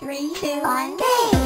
Three, two, one, go!